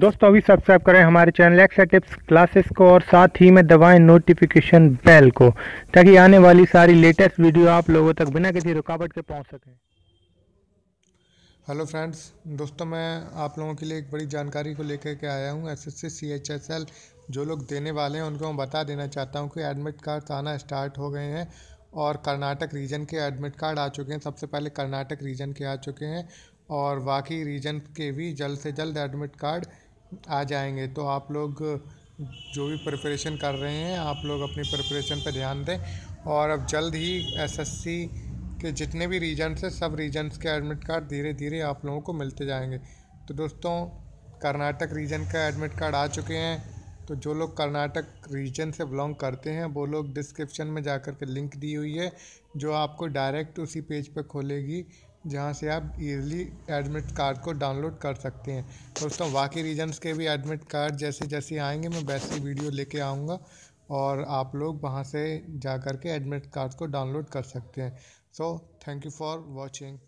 दोस्तों, अभी सब्सक्राइब करें हमारे चैनल एक्सा टिप्स क्लासेस को और साथ ही में दबाएँ नोटिफिकेशन बेल को, ताकि आने वाली सारी लेटेस्ट वीडियो आप लोगों तक बिना किसी रुकावट के पहुँच सकें। हेलो फ्रेंड्स दोस्तों, मैं आप लोगों के लिए एक बड़ी जानकारी को लेकर के आया हूँ। S S C H S L जो लोग देने वाले हैं, उनको मैं बता देना चाहता हूँ कि एडमिट कार्ड आना स्टार्ट हो गए हैं और कर्नाटक रीजन के एडमिट कार्ड आ चुके हैं। सबसे पहले कर्नाटक रीजन के आ चुके हैं और बाकी रीजन के भी जल्द से जल्द एडमिट कार्ड आ जाएँगे। तो आप लोग जो भी प्रिपरेशन कर रहे हैं, आप लोग अपनी प्रिपरेशन पर ध्यान दें। और अब जल्द ही एसएससी के जितने भी रीजन्स हैं, सब रीजन्स के एडमिट कार्ड धीरे धीरे आप लोगों को मिलते जाएँगे। तो दोस्तों, कर्नाटक रीजन का एडमिट कार्ड आ चुके हैं। तो जो लोग कर्नाटक रीजन से बिलोंग करते हैं, वो लोग डिस्क्रिप्शन में जा के लिंक दी हुई है, जो आपको डायरेक्ट उसी पेज पर खोलेगी। जहाँ से आप ईज़िली एडमिट कार्ड को डाउनलोड कर सकते हैं। दोस्तों, बाकी रीजन्स के भी एडमिट कार्ड जैसे जैसे आएँगे, मैं वैसे वीडियो लेके आऊँगा और आप लोग वहाँ से जा कर के एडमिट कार्ड को डाउनलोड कर सकते हैं। So thank you for watching